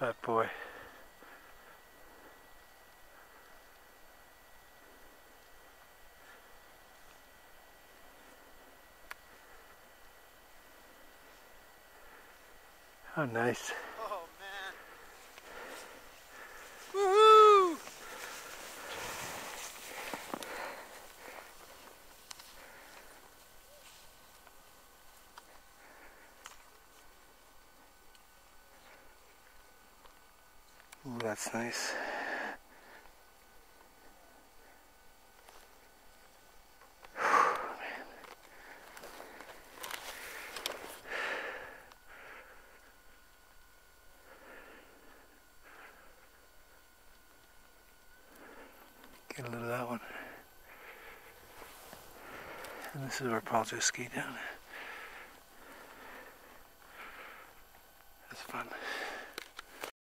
fat boy. How nice. That's nice. Get a little of that one. And this is where Paul just skied down.